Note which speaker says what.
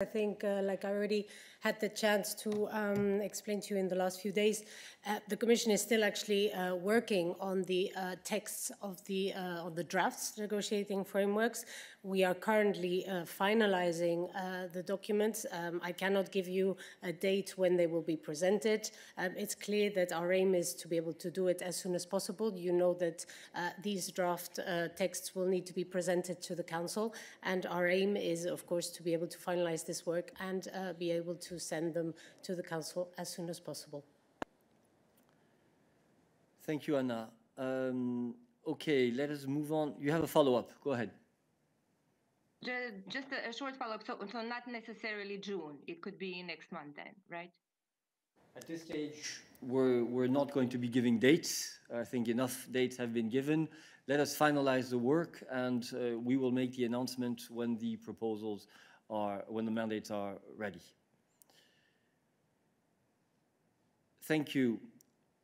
Speaker 1: I think, uh, like I already had the chance to um, explain to you in the last few days, uh, the Commission is still actually uh, working on the uh, texts of the uh, on the drafts negotiating frameworks. We are currently uh, finalizing the documents. Um, I cannot give you a date when they will be presented. Um, it's clear that our aim is to be able to do it as soon as possible. You know that these draft texts will need to be presented to the Council, and our aim is, of course, to be able to finalize this work and uh, be able to send them to the Council as soon as possible.
Speaker 2: Thank you, Anna. Um, okay, let us move on. You have a follow-up. Go ahead.
Speaker 3: Just a, short follow-up. So, so not necessarily June. It could be next month then, right?
Speaker 2: At this stage, we're, we're not going to be giving dates. I think enough dates have been given. Let us finalize the work and uh, we will make the announcement when the proposals are, when the mandates are ready. Thank you.